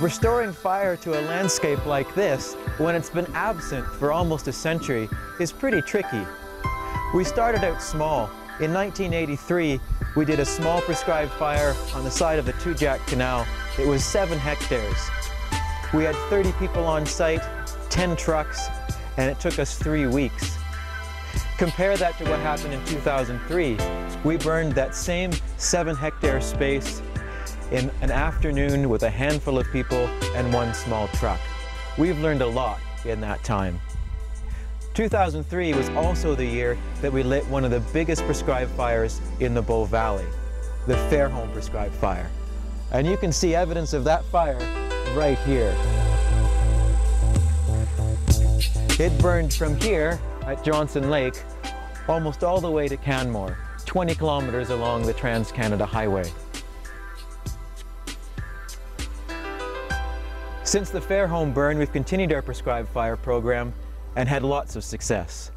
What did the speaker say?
Restoring fire to a landscape like this, when it's been absent for almost a century, is pretty tricky. We started out small. In 1983, we did a small prescribed fire on the side of the Two Jack Canal. It was seven hectares. We had 30 people on site, 10 trucks, and it took us three weeks. Compare that to what happened in 2003. We burned that same seven hectare space in an afternoon with a handful of people and one small truck. We've learned a lot in that time. 2003 was also the year that we lit one of the biggest prescribed fires in the Bow Valley, the Fairholme prescribed fire. And you can see evidence of that fire right here. It burned from here at Johnson Lake almost all the way to Canmore, 20 kilometers along the Trans-Canada Highway. Since the Fairholme burn, we've continued our prescribed fire program and had lots of success.